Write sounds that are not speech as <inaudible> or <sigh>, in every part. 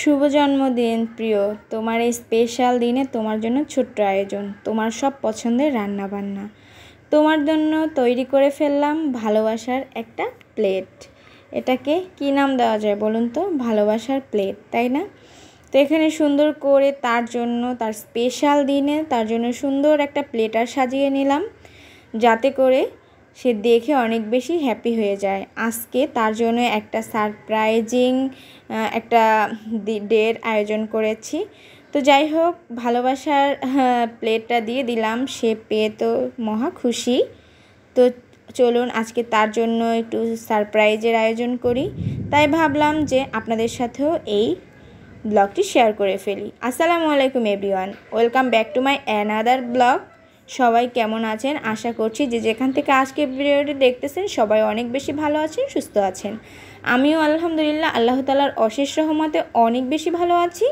শুভ জন্মদিন, প্রিয়। তোমার এই স্পেশাল দিনে তোমার জন্য ছোট্ট আয়োজন। তোমার সব পছন্দের রান্না বান্না তোমার জন্য তৈরি করে ফেললাম ভালোবাসার একটা প্লেট এটাকে কি নাম দেওয়া যায় বলুন তো? ভালোবাসার প্লেট তাই না? তো এখানে সুন্দর করে তার জন্য, তার স্পেশাল দিনে তার জন্য সুন্দর একটা প্লেটার সাজিয়ে নিলাম। যাতে করে সে দেখে অনেক বেশি হ্যাপি হয়ে যায়। আজকে তার জন্য একটা সারপ্রাইজিং একটা ডের আয়োজন করেছি। তো যাই হোক, ভালোবাসার প্লেটটা দিয়ে দিলাম। সে পেয়ে তো মহা খুশি। তো চলুন আজকে তার জন্য একটু সারপ্রাইজের আয়োজন করি। তাই ভাবলাম যে আপনাদের সাথেও এই ব্লগটি শেয়ার করে ফেলি। আসসালামু আলাইকুম everyone welcome back to my another blog সবাই কেমন আছেন? আশা করছি যে যেখান থেকে আজকে ভিডিওটি দেখতেছেন সবাই অনেক বেশি ভালো আছেন, সুস্থ আছেন। আমিও আলহামদুলিল্লাহ আল্লাহ তালার অশেষ রহমতে অনেক বেশি ভালো আছি।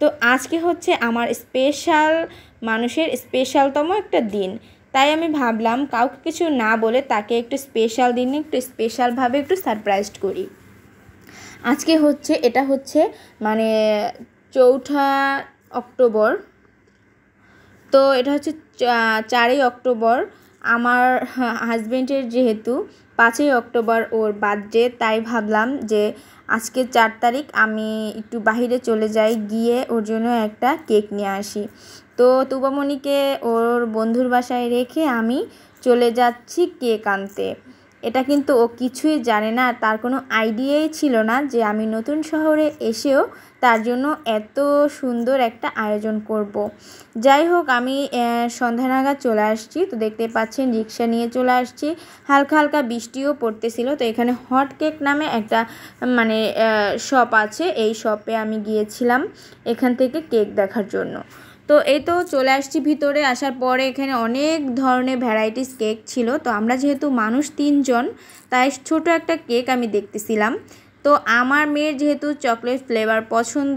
তো আজকে হচ্ছে আমার স্পেশাল মানুষের স্পেশালতম একটা দিন। তাই আমি ভাবলাম কাউকে কিছু না বলে তাকে একটু স্পেশাল দিনে একটু স্পেশালভাবে একটু সারপ্রাইজ করি। আজকে হচ্ছে, এটা হচ্ছে মানে চৌঠা অক্টোবর। তো এটা হচ্ছে চারই অক্টোবর। আমার হাজব্যান্ডের যেহেতু পাঁচই অক্টোবর ওর বার্থডে, তাই ভাবলাম যে আজকে চার তারিখ আমি একটু বাহিরে চলে যাই, গিয়ে ওর জন্য একটা কেক নিয়ে আসি। তো তুবামণিকে ওর বন্ধুর বাসায় রেখে আমি চলে যাচ্ছি কেক আনতে। এটা কিন্তু ও কিছুই জানে না তার কোনো আইডিয়াই ছিল না যে আমি নতুন শহরে এসেও তার জন্য এত সুন্দর একটা আয়োজন করব। যাই হোক, আমি সন্ধ্যা নাগাদ চলে আসছি। তো দেখতে পাচ্ছেন, রিক্সা নিয়ে চলে আসছি। হালকা হালকা বৃষ্টিও পড়তেছিল। তো এখানে হট কেক নামে একটা মানে শপ আছে। এই শপে আমি গিয়েছিলাম এখান থেকে কেক দেখার জন্য। তো এই তো চলে আসছি ভিতরে। আসার পরে এখানে অনেক ধরনের ভ্যারাইটিস কেক ছিল। তো আমরা যেহেতু মানুষ তিনজন, তাই ছোট একটা কেক আমি দেখতেছিলাম। তো আমার মেয়ের যেহেতু চকলেট ফ্লেভার পছন্দ,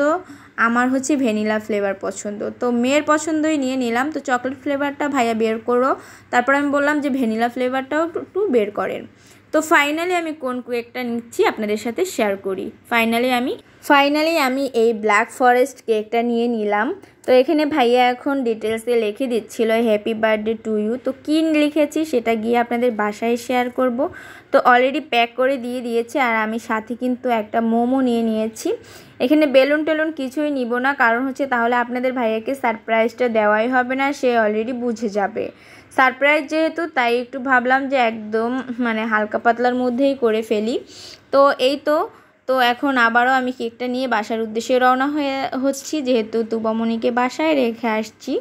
আমার হচ্ছে ভ্যানিলা ফ্লেভার পছন্দ। তো মেয়ের পছন্দই নিয়ে নিলাম। তো চকলেট ফ্লেভারটা ভাইয়া বের করো। তারপর আমি বললাম যে ভ্যানিলা ফ্লেভারটাও একটু বের করেন। তো ফাইনালি আমি কোন কেকটা নিচ্ছি আপনাদের সাথে শেয়ার করি। ফাইনালি আমি ফাইনালি আমি এই ব্ল্যাক ফরেস্ট কেকটা নিয়ে নিলাম। তো এখানে ভাইয়া এখন ডিটেলসে লিখে দিচ্ছিল হ্যাপি বার্থডে টু ইউ তো কী লিখেছি সেটা গিয়ে আপনাদের বাসায় শেয়ার করব। তো অলরেডি প্যাক করে দিয়ে দিয়েছে আর আমি সাথে কিন্তু একটা মোমো নিয়ে নিয়েছি। এখানে বেলুন টেলুন কিছুই নিব না, কারণ হচ্ছে তাহলে আপনাদের ভাইয়াকে সারপ্রাইজটা দেওয়াই হবে না, সে অলরেডি বুঝে যাবে। সারপ্রাইজ যেহেতু, তাই একটু ভাবলাম যে একদম মানে হালকা পাতলার মধ্যেই করে ফেলি। তো এই তো তো এখন আবারও আমি কেকটা নিয়ে বাসার উদ্দেশ্যে রওনা হয়ে হচ্ছি, যেহেতু তুবামণিকে বাসায় রেখে আসছি।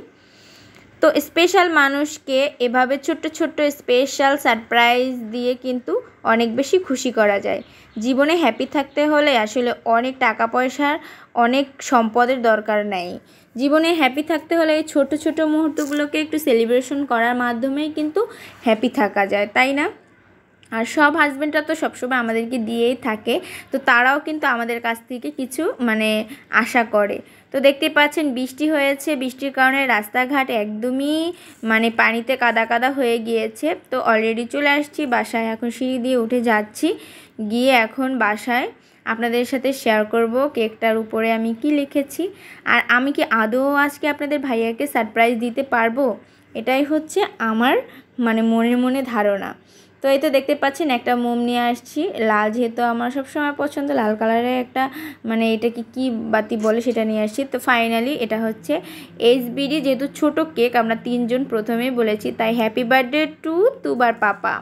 তো স্পেশাল মানুষকে এভাবে ছোট্ট ছোট্ট স্পেশাল সারপ্রাইজ দিয়ে কিন্তু অনেক বেশি খুশি করা যায়। জীবনে হ্যাপি থাকতে হলে আসলে অনেক টাকা পয়সার অনেক সম্পদের দরকার নেই। জীবনে হ্যাপি থাকতে হলে এই ছোটো ছোটো মুহূর্তগুলোকে একটু সেলিব্রেশন করার মাধ্যমেই কিন্তু হ্যাপি থাকা যায়, তাই না? আর সব হাজব্যান্ডরা তো সবসময় আমাদেরকে দিয়েই থাকে। তো তারাও কিন্তু আমাদের কাছ থেকে কিছু মানে আশা করে। তো দেখতে পাচ্ছেন, বৃষ্টি হয়েছে। বৃষ্টির কারণে রাস্তাঘাট একদমই মানে পানিতে কাদা কাদা হয়ে গিয়েছে। তো অলরেডি চলে আসছি, বাসায় এখন সিঁড়ি দিয়ে উঠে যাচ্ছি। গিয়ে এখন বাসায় আপনাদের সাথে শেয়ার করব কেকটার উপরে আমি কি লিখেছি। আর আমি কি আদৌ আজকে আপনাদের ভাইয়াকে সারপ্রাইজ দিতে পারব? এটাই হচ্ছে আমার মানে মনের মনে ধারণা। তো এই তো দেখতে পাচ্ছেন, একটা মোম নিয়ে আসছি। লাল যেহেতু আমার সবসময় পছন্দ, লাল কালারের একটা মানে এটাকে কি বাতি বলে সেটা নিয়ে আসছি। তো ফাইনালি এটা হচ্ছে এইচবিডি যেহেতু ছোট কেক, আমরা তিনজন প্রথমেই বলেছি, তাই হ্যাপি বার্থডে টু তুবার পাপা।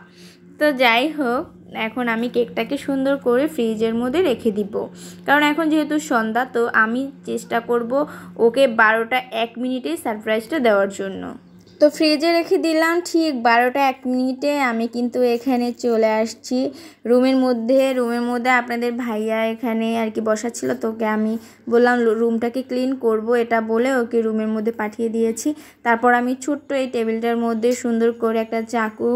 তো যাই হোক, এখন আমি কেকটাকে সুন্দর করে ফ্রিজের মধ্যে রেখে দিব। কারণ এখন যেহেতু সন্ধ্যা, তো আমি চেষ্টা করব ওকে বারোটা এক মিনিটেই সারপ্রাইজটা দেওয়ার জন্য। তো ফ্রিজে রেখে দিলাম, ঠিক বারোটা এক মিনিটে আমি কিন্তু এখানে চলে আসছি। রুমের মধ্যে রুমের মধ্যে আপনাদের ভাইয়া এখানে আর কি বসা ছিল, তোকে আমি বললাম রুমটাকে ক্লিন করব। এটা বলে ওকে রুমের মধ্যে পাঠিয়ে দিয়েছি। তারপর আমি ছোট্ট এই টেবিলটার মধ্যে সুন্দর করে একটা চাকু,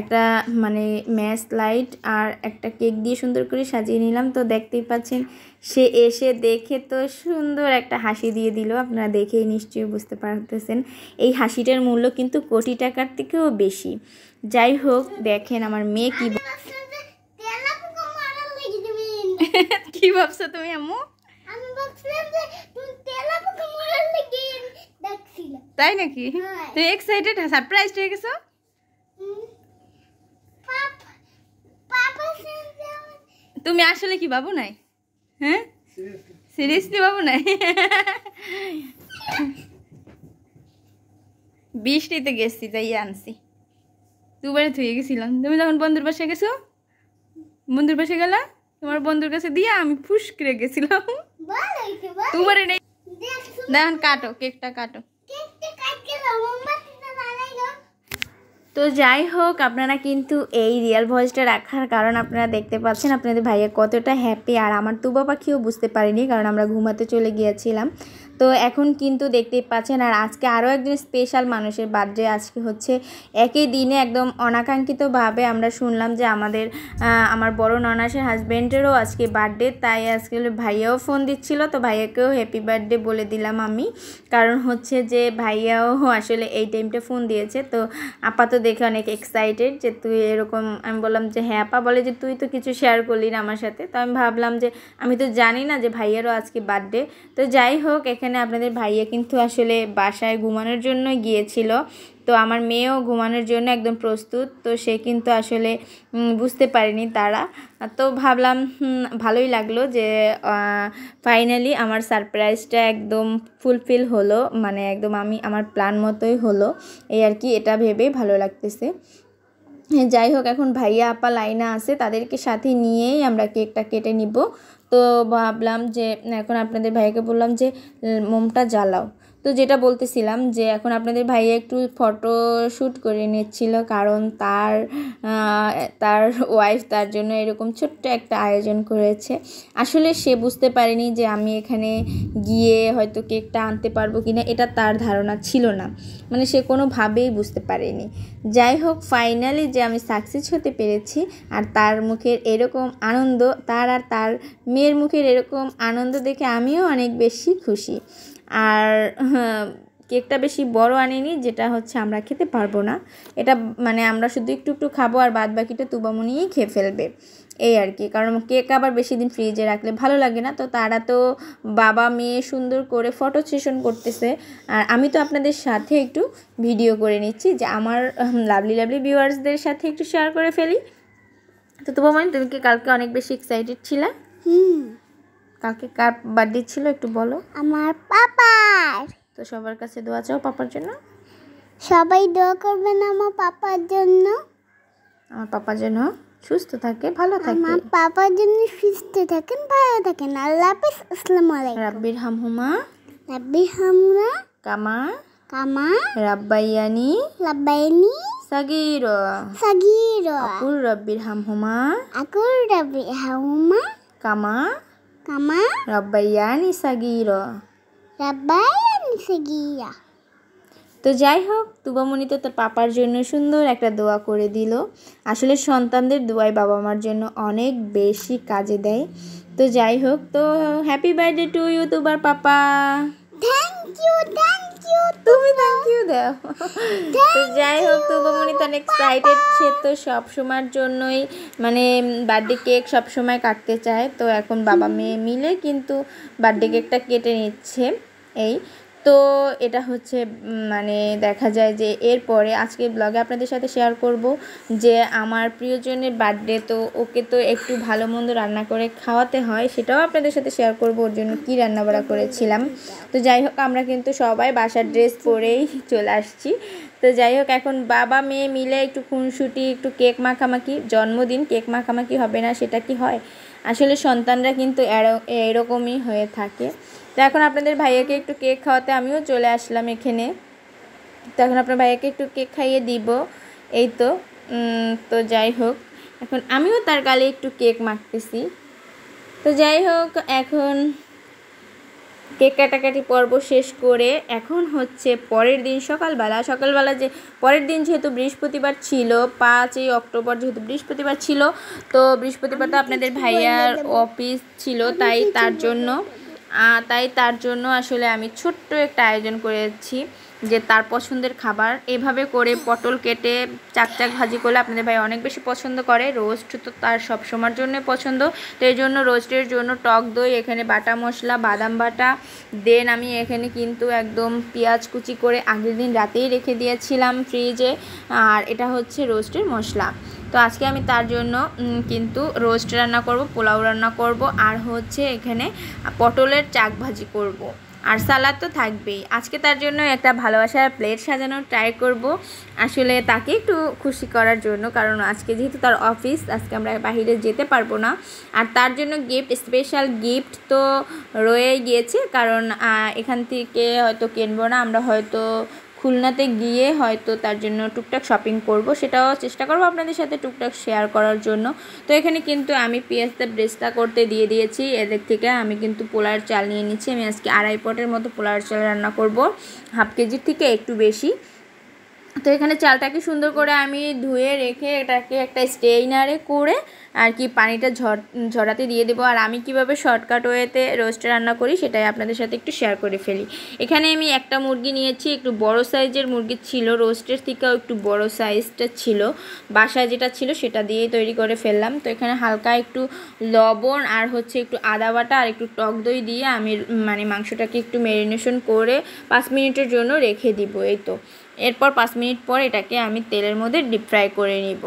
একটা মানে ম্যাচ লাইট আর একটা কেক দিয়ে সুন্দর করে সাজিয়ে নিলাম। তো দেখতেই পাচ্ছেন সে এসে দেখে তো সুন্দর একটা হাসি দিয়ে দিল। আপনারা দেখেই নিশ্চয়ই বুঝতে পারতেছেন। এই হাসিটার মূল্য কিন্তু কোটি টাকার থেকেও বেশি। যাই হোক দেখেন আমার মেয়ে কি <laughs> কি ভাবছ তুমি আম্মু? তাই নাকি? তুমি এক্সাইটেড সারপ্রাইজ হয়ে গেছো? তুমি আসলে কি বাবু নাই? হ্যাঁ? সিরিয়াসলি বাবু নাই? বৃষ্টিতে গেছি তাই আনছি। দুবারে থুয়ে গেছিলাম। তুমি যখন বন্ধুর বাসায় গেছো বন্ধুর বাসায় গেলা তোমার বন্ধুর কাছে দিয়ে আমি ফুস করে গেছিলাম দুবারে নেই। দেখ দেখুন কাটো কেকটা কাটো। কেকটা কাটকে তো যাই হোক, আপনারা কিন্তু এই রিয়েল ভয়েসটা রাখার কারণ আপনারা দেখতে পাচ্ছেন আপনাদের ভাইয়া কতটা হ্যাপি আর আমার তুবা পাখিও বুঝতে পারিনি, কারণ আমরা ঘুমাতে চলে গিয়েছিলাম। তো এখন কিন্তু দেখতেই পাচ্ছেন, আর আজকে আরও একজন স্পেশাল মানুষের বার্থডে আজকে হচ্ছে একই দিনে একদম অনাকাঙ্ক্ষিতভাবে আমরা শুনলাম যে আমাদের আমার বড় ননাসের হাজব্যান্ডেরও আজকে বার্থডে তাই আজকে ভাইয়াও ফোন দিচ্ছিল, তো ভাইয়াকেও হ্যাপি বার্থডে বলে দিলাম আমি। কারণ হচ্ছে যে ভাইয়াও আসলে এই টাইমটা ফোন দিয়েছে, তো আপা তো দেখে অনেক এক্সাইটেড যে তুই এরকম, আমি বললাম যে হ্যাঁ আপা বলে যে তুই তো কিছু শেয়ার করলি না আমার সাথে, তো আমি ভাবলাম যে, আমি তো জানি না যে ভাইয়ারও আজকে বার্থডে তো যাই হোক এখানে আপনাদের ভাইয়া কিন্তু আসলে বাসায় ঘুমানোর জন্য গিয়েছিল। তো আমার মেয়েও ঘুমানোর জন্য একদম প্রস্তুত, তো সে কিন্তু আসলে বুঝতে পারেনি তারা। তো ভাবলাম ভালোই লাগল যে ফাইনালি আমার সারপ্রাইজটা একদম ফুলফিল হলো মানে একদম আমি আমার প্ল্যান মতোই হলো, এই আর কি, এটা ভেবেই ভালো লাগতেছে। যাই হোক, এখন ভাইয়া, আপা লাইনা আছে, তাদেরকে সাথে নিয়েই আমরা কেকটা কেটে নিব। তো ভাবলাম যে এখন আপনাদের ভাইকে বললাম যে মোমটা জ্বালাও। তো যেটা বলতেছিলাম যে এখন আপনাদের ভাইয়া একটু ফটো শ্যুট করে নিচ্ছিল কারণ তার তার ওয়াইফ তার জন্য এরকম ছোট্ট একটা আয়োজন করেছে। আসলে সে বুঝতে পারেনি যে আমি এখানে গিয়ে হয়তো কেকটা আনতে পারব কি না এটা তার ধারণা ছিল না। মানে সে কোনোভাবেই বুঝতে পারেনি। যাই হোক ফাইনালি যে আমি সাকসেস হতে পেরেছি আর তার মুখের এরকম আনন্দ, তার আর তার মেয়ের মুখের এরকম আনন্দ দেখে আমিও অনেক বেশি খুশি। আর হ্যাঁ, কেকটা বেশি বড় আনিনি যেটা হচ্ছে আমরা খেতে পারব না। এটা মানে আমরা শুধু একটু একটু খাব আর বাদ বাকিটা তুবামনিই খেয়ে ফেলবে। এই আর কি কারণ কেক আবার বেশি দিন ফ্রিজে রাখলে ভালো লাগে না। তো তারা তো বাবা মেয়ে সুন্দর করে ফটো সেশন করতেছে। আর আমি তো আপনাদের সাথে একটু ভিডিও করে নিচ্ছি যে আমার লাভলি লাভলি ভিউয়ার্সদের সাথে একটু শেয়ার করে ফেলি। তো তুবামনি তুমি কি কালকে অনেক বেশি এক্সাইটেড ছিলে? হুম। কালকে কার বার্থডে ছিল একটু বলো? আমার পাপার। তো সবার কাছে দোয়া চাও পাপার জন্য? সবাই দোয়া করবেন আমার পাপার জন্য। আমার পাপা যেন সুস্থ থাকে ভালো থাকে। আমার পাপার জন্য সুস্থ থাকেন ভালো থাকেন। আল্লাহ হাফিজ আসসালামু আলাইকুম। রাব্বির হামহুমা রাব্বি হামরা কামা। কামা। রাব্বাইয়ানি। লাব্বাইনি সাগির। সাগির। আকুল রাব্বির হামহুমা আকুর রাব্বি হাউমা কামা। কামা রাব্বাইয়ানি সাগির রাব্বাইনি সাগিয়া তো যাই হোক তুবামণি তো তার পাপার জন্য সুন্দর একটা দোয়া করে দিল। আসলে সন্তানদের দোয়াই বাবা মার জন্য অনেক বেশি কাজে দেয়। তো যাই হোক তো হ্যাপি বার্থডে টু ইউ তুবার পাপা। থ্যাংক ইউ থ্যাংক তুমি থ্যাংক ইউ দাও। তো যাই হোক তুবমণি তো অনেক এক্সাইটেড সে তো সব সময়ের জন্যই মানে বার্থডে কেক সব সময় কাটতে চায়। তো এখন বাবা মেয়ে মিলে কিন্তু বার্থডে কেকটা কেটে নিচ্ছে। এই তো এটা হচ্ছে মানে দেখা যায় যে এরপরে আজকে ব্লগে আপনাদের সাথে শেয়ার করব যে আমার প্রিয়জনের বার্থডে তো ওকে তো একটু ভালো মন্দ রান্না করে খাওয়াতে হয়, সেটাও আপনাদের সাথে শেয়ার করব ওর জন্য কী রান্নাবাড়া করেছিলাম। তো যাই হোক, আমরা কিন্তু সবাই বাসার ড্রেস পরেই চলে আসছি। তো যাই হোক, এখন বাবা মেয়ে মিলে একটু খুনসুটি, একটু কেক মাখামাখি, জন্মদিন, কেক মাখামাখি হবে না সেটা কি হয়? আসলে সন্তানরা কিন্তু এরকমই হয়ে থাকে। তো এখন আপনাদের ভাইয়াকে একটু কেক খাওয়াতে আমিও চলে আসলাম এখানে। তো এখন আপনার ভাইয়াকে একটু কেক খাইয়ে দিব। এই তো তো যাই হোক। এখন আমিও তার গালে একটু কেক মাখতেছি। তো যাই হোক, এখন কেক কাটাকাটি পর্ব শেষ করে এখন হচ্ছে পরের দিন সকালবেলা। সকালবেলা যে পরের দিন যেহেতু বৃহস্পতিবার ছিল পাঁচই অক্টোবর যেহেতু বৃহস্পতিবার ছিল তো বৃহস্পতিবার তো আপনাদের ভাইয়ার অফিস ছিল তাই তার জন্য তাই তার জন্য আসলে আমি ছোট্ট একটা আয়োজন করেছি। যে তার পছন্দের খাবার। এভাবে করে পটল কেটে চাক চাক ভাজি করলে আপনাদের ভাই অনেক বেশি পছন্দ করে। রোস্ট তো তার সব সময়ের জন্য পছন্দ। তো এই জন্য রোস্টের জন্য টক দই, এখানে বাটা মশলা, বাদাম বাটা, দেন আমি এখানে কিন্তু একদম পেঁয়াজ কুচি করে আগের দিন রাতেই রেখে দিয়েছিলাম ফ্রিজে। আর এটা হচ্ছে রোস্টের মশলা। তো আজকে আমি তার জন্য কিন্তু রোস্ট রান্না করব, পোলাও রান্না করব, আর হচ্ছে এখানে পটলের চাক ভাজি করব। আর সালাদ তো থাকবেই। আজকে তার জন্য একটা ভালোবাসার প্লেট সাজানোর ট্রাই করব। আসলে তাকে একটু খুশি করার জন্য, কারণ আজকে যেহেতু তার অফিস আজকে আমরা বাহিরে যেতে পারব না। আর তার জন্য গিফট স্পেশাল গিফট তো রয়ে গিয়েছে, কারণ এখান থেকে হয়তো কিনবো না, আমরা হয়তো খুলনাতে গিয়ে হয়তো তার জন্য টুকটাক শপিং করব, সেটাও চেষ্টা করব আপনাদের সাথে টুকটাক শেয়ার করার জন্য। তো এখানে কিন্তু আমি পেঁয়াজটা ব্রেস্তা করতে দিয়ে দিয়েছি, এদের থেকে আমি কিন্তু পোলার চাল নিয়ে নিচ্ছি। আমি আজকে আড়াই পটের মতো পোলার চাল রান্না করব, হাফ কেজির থেকে একটু বেশি। তো এখানে চালটাকে সুন্দর করে আমি ধুয়ে রেখে এটাকে একটা স্টেইনারে করে আর কি পানিটা ঝর, ঝরাতে দিয়ে দেবো। আর আমি কীভাবে শর্টকাট ওয়েতে রোস্টে রান্না করি সেটাই আপনাদের সাথে একটু শেয়ার করে ফেলি। এখানে আমি একটা মুরগি নিয়েছি, একটু বড় সাইজের মুরগি ছিল রোস্টের থেকেও একটু বড় সাইজটা ছিল। বাসায় যেটা ছিল সেটা দিয়েই তৈরি করে ফেললাম। তো এখানে হালকা একটু লবণ আর হচ্ছে একটু আদা বাটা আর একটু টক দই দিয়ে আমি মানে মাংসটাকে একটু ম্যারিনেশন করে পাঁচ মিনিটের জন্য রেখে দিব, এই তো। এরপর পাঁচ মিনিট পর এটাকে আমি তেলের মধ্যে ডিপ ফ্রাই করে নিব।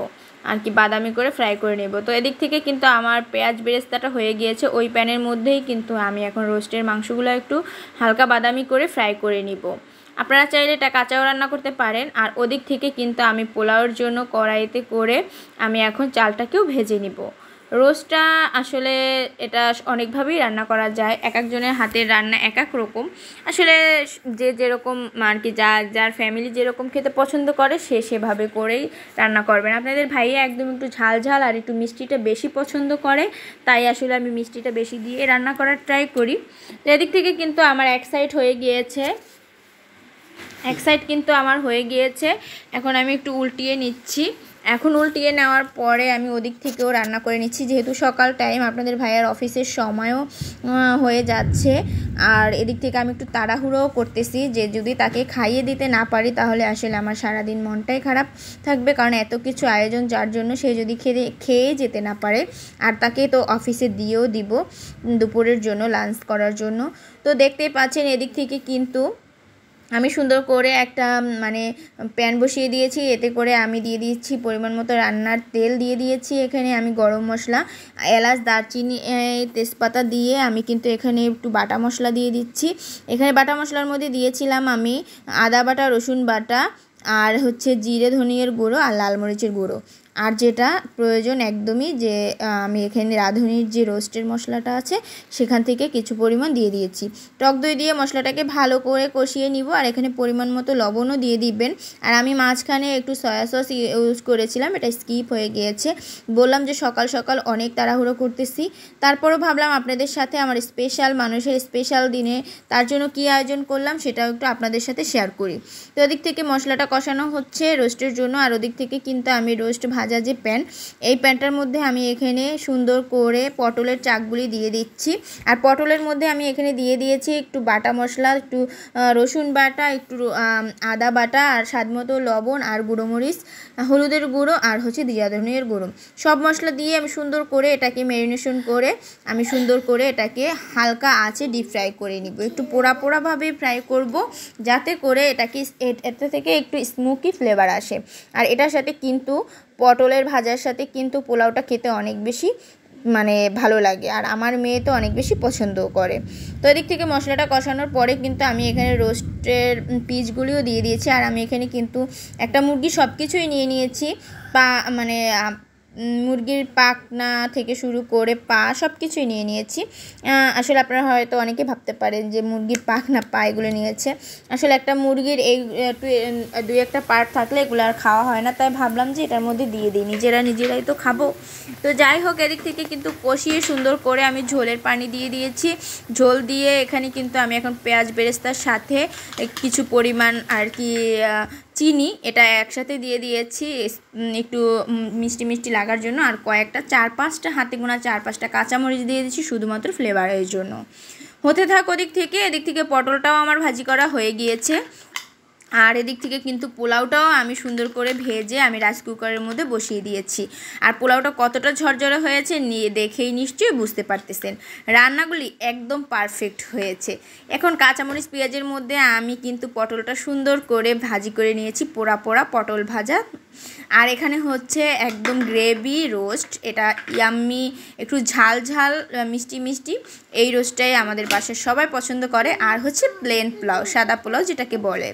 আর কি বাদামি করে ফ্রাই করে নেব। তো এদিক থেকে কিন্তু আমার পেঁয়াজ বেরেস্তাটা হয়ে গিয়েছে। ওই প্যানের মধ্যেই কিন্তু আমি এখন রোস্টের মাংসগুলো একটু হালকা বাদামি করে ফ্রাই করে নিব। আপনারা চাইলে এটা কাঁচাও রান্না করতে পারেন। আর ওদিক থেকে কিন্তু আমি পোলাওর জন্য কড়াইতে করে আমি এখন চালটাকেও ভেজে নিব। রোস্টটা আসলে এটা অনেকভাবেই রান্না করা যায়। এক একজনের হাতের রান্না এক এক রকম। আসলে যে যেরকম আর কি যা, যার ফ্যামিলি যেরকম খেতে পছন্দ করে, সে সেভাবে করেই রান্না করবেন আপনাদের ভাইয়া একদম একটু ঝাল ঝাল আর একটু মিষ্টিটা বেশি পছন্দ করে, তাই আসলে আমি মিষ্টিটা বেশি দিয়ে রান্না করার ট্রাই করি। এদিক থেকে কিন্তু আমার এক সাইড হয়ে গিয়েছে। এক সাইড কিন্তু আমার হয়ে গিয়েছে। এখন আমি একটু উল্টিয়ে নিচ্ছি। এখন উল্টিয়ে নেওয়ার পরে আমি ওদিক থেকেও রান্না করে নিচ্ছি। যেহেতু সকাল টাইম আপনাদের ভাইয়ার অফিসের সময়ও হয়ে যাচ্ছে। আর এদিক থেকে আমি একটু তাড়াহুড়োও করতেছি যে যদি তাকে খাইয়ে দিতে না পারি, তাহলে আসলে আমার সারাদিন মনটাই খারাপ থাকবে। কারণ এত কিছু আয়োজন, যার জন্য সে যদি খেয়ে খেয়ে যেতে না পারে, আর তাকে তো অফিসে দিয়েও দিব দুপুরের জন্য লাঞ্চ করার জন্য। তো দেখতেই পাচ্ছেন এদিক থেকে কিন্তু আমি সুন্দর করে একটা মানে প্যান বসিয়ে দিয়েছি। এতে করে আমি দিয়ে দিচ্ছি পরিমাণ মতো রান্নার তেল দিয়ে দিয়েছি এখানে। আমি গরম মশলা, এলাচ, দারচিনি তেজপাতা দিয়ে আমি কিন্তু এখানে একটু বাটা মশলা দিয়ে দিচ্ছি। এখানে বাটা মশলার মধ্যে দিয়েছিলাম আমি আদা বাটা, রসুন বাটা আর হচ্ছে জিরে, ধনিয়ার গুঁড়ো আর লাল মরিচের গুঁড়ো। আর যেটা প্রয়োজন একদমই যে আমি এখানে রাঁধুনির যে রোস্টের মশলাটা আছে, সেখান থেকে কিছু পরিমাণ দিয়ে দিয়েছি। টক দই দিয়ে মশলাটাকে ভালো করে কষিয়ে নিব আর এখানে পরিমাণ মতো লবণও দিয়ে দিবেন। আর আমি মাঝখানে একটু সয়া সস ইউজ করেছিলাম, এটা স্কিপ হয়ে গিয়েছে। বললাম যে, সকাল সকাল অনেক তাড়াহুড়ো করতেছি। তারপরও ভাবলাম আপনাদের সাথে আমার স্পেশাল, মানুষের স্পেশাল দিনে তার জন্য কি আয়োজন করলাম, সেটাও একটু আপনাদের সাথে শেয়ার করি। তো ওদিক থেকে মশলাটা কষানো হচ্ছে রোস্টের জন্য, আর ওদিক থেকে কিন্তু আমি রোস্ট ভাজা যে প্যান, এই প্যানটার মধ্যে আমি এখানে সুন্দর করে পটলের চাকগুলি দিয়ে দিচ্ছি। আর পটলের মধ্যে আমি এখানে দিয়ে দিয়েছি একটু বাটা মশলা, একটু রসুন বাটা, একটু আদা বাটা, আর স্বাদ মতো লবণ আর গুঁড়ো মরিচ, হলুদের গুঁড়ো আর হচ্ছে দিয়া ধনের গুঁড়ো। সব মশলা দিয়ে আমি সুন্দর করে এটাকে ম্যারিনেশন করে, আমি সুন্দর করে এটাকে হালকা আছে ডিপ ফ্রাই করে নিব। একটু পোড়া পোড়াভাবে ফ্রাই করব, যাতে করে এটাকে এটা থেকে একটু স্মোকি ফ্লেভার আসে। আর এটার সাথে কিন্তু পটলের ভাজার সাথে কিন্তু পোলাওটা খেতে অনেক বেশি মানে ভালো লাগে। আর আমার মেয়ে তো অনেক বেশি পছন্দও করে। তো এদিক থেকে মশলাটা কষানোর পরে কিন্তু আমি এখানে রোস্টের পিসগুলিও দিয়ে দিয়েছি। আর আমি এখানে কিন্তু একটা মুরগি সব কিছুই নিয়ে নিয়েছি। পা মানে মুরগির পাকনা থেকে শুরু করে পা সব কিছুই নিয়ে নিয়েছি। আসলে আপনারা হয়তো অনেকে ভাবতে পারেন যে মুরগির পাখনা পা এগুলো নিয়েছে। আসলে একটা মুরগির এই দুই একটা পার্ট থাকলে এগুলো আর খাওয়া হয় না। তাই ভাবলাম যে এটার মধ্যে দিয়ে দিই। নিজেরা নিজেরাই তো খাব। তো যাই হোক, এদিক থেকে কিন্তু কষিয়ে সুন্দর করে আমি ঝোলের পানি দিয়ে দিয়েছি। ঝোল দিয়ে এখানে কিন্তু আমি এখন পেঁয়াজ বেরেস্তার সাথে কিছু পরিমাণ আর কি চিনি, এটা একসাথে দিয়ে দিয়েছি একটু মিষ্টি মিষ্টি লাগার জন্য, আর কয়েকটা, চার পাঁচটা হাতে গোনা চার পাঁচটা কাঁচামরিচ দিয়ে দিচ্ছি শুধুমাত্র ফ্লেভারের জন্য। হতে থাক ওদিক থেকে, এদিক থেকে পটলটাও আমার ভাজি করা হয়ে গিয়েছে। আর এদিক থেকে কিন্তু পোলাওটাও আমি সুন্দর করে ভেজে আমি রাইস কুকারের মধ্যে বসিয়ে দিয়েছি। আর পোলাওটা কতটা ঝরঝরে হয়েছে নিয়ে দেখেই নিশ্চয়ই বুঝতে পারতেছেন। রান্নাগুলি একদম পারফেক্ট হয়েছে। এখন কাঁচামরিচ পেঁয়াজের মধ্যে আমি কিন্তু পটলটা সুন্দর করে ভাজি করে নিয়েছি, পোড়া পোড়া পটল ভাজা। আর এখানে হচ্ছে একদম গ্রেভি রোস্ট। এটা ইয়াম্মি, একটু ঝাল ঝাল, মিষ্টি মিষ্টি। এই রোস্টটাই আমাদের বাসায় সবাই পছন্দ করে। আর হচ্ছে প্লেন পোলাও, সাদা পোলাও যেটাকে বলে।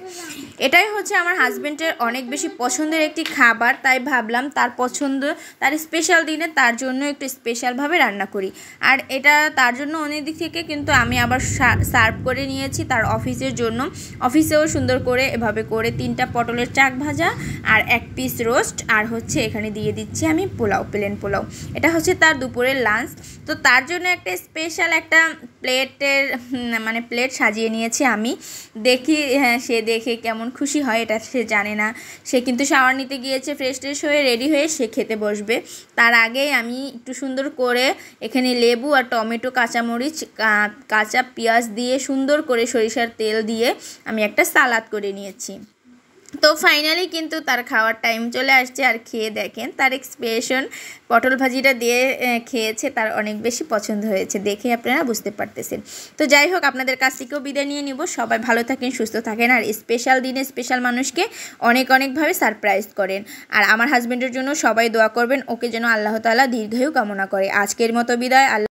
এটাই হচ্ছে আমার হাজব্যান্ডের অনেক বেশি পছন্দের একটি খাবার। তাই ভাবলাম তার পছন্দ, তার স্পেশাল দিনে তার জন্য একটু স্পেশালভাবে রান্না করি। আর এটা তার জন্য অনেক দিক থেকে কিন্তু আমি আবার সার্ভ করে নিয়েছি তার অফিসের জন্য। অফিসেও সুন্দর করে এভাবে করে তিনটা পটলের চাক ভাজা আর এক পিস রোস্ট আর হচ্ছে এখানে দিয়ে দিচ্ছি আমি পোলাও, প্লেন পোলাও। এটা হচ্ছে তার দুপুরের লাঞ্চ। তো তার জন্য একটা স্পেশাল একটা প্লেটের মানে প্লেট সাজিয়ে নিয়েছি আমি। দেখি হ্যাঁ সে দেখে কেমন খুশি হয়, এটা সে জানে না। সে কিন্তু শাওয়ার নিতে গিয়েছে ফ্রেশ ট্রেশ হয়ে রেডি হয়ে সে খেতে বসবে। তার আগেই আমি একটু সুন্দর করে এখানে লেবু আর টমেটো, কাঁচামরিচ কাঁচা পেঁয়াজ দিয়ে সুন্দর করে সরিষার তেল দিয়ে আমি একটা সালাদ করে নিয়েছি। তো ফাইনালি কিন্তু তার খাওয়ার টাইম চলে আসছে আর খেয়ে দেখেন, তার এক্সপ্রেশন পটল ভাজিটা দিয়ে খেয়েছে, তার অনেক বেশি পছন্দ হয়েছে। দেখে আপনারা বুঝতে পারতেছেন। তো যাই হোক, আপনাদের কাছ থেকেও বিদায় নিয়ে নিব। সবাই ভালো থাকেন, সুস্থ থাকেন আর স্পেশাল দিনে স্পেশাল মানুষকে অনেক অনেকভাবে সারপ্রাইজ করেন। আর আমার হাজব্যান্ডের জন্য সবাই দোয়া করবেন, ওকে যেন আল্লাহ তালা দীর্ঘায়ু কামনা করে। আজকের মতো বিদায়, আল্লাহ